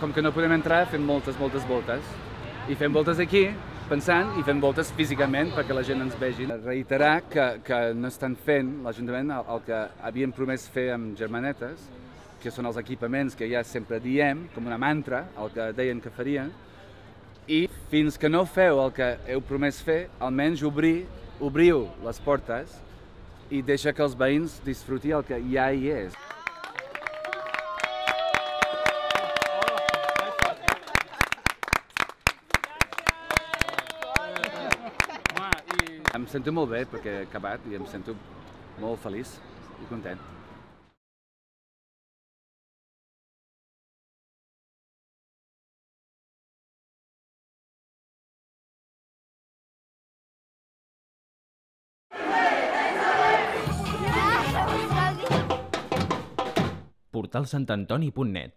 Com que no podem entrar, fem moltes, moltes voltes. I fem voltes aquí, pensant, i fem voltes físicament perquè la gent ens vegi. Reiterar que, que no estan fent l'Ajuntament el, el que havien promès fer amb germanetes, que són els equipaments que ja sempre diem, com una mantra, el que deien que farien, i fins que no feu el que heu promès fer, almenys obrir, obriu les portes i deixa que els veïns disfruti el que ja hi és. Em sento molt bé perquè he acabat i em sento molt feliç i content. portalsantantoni.net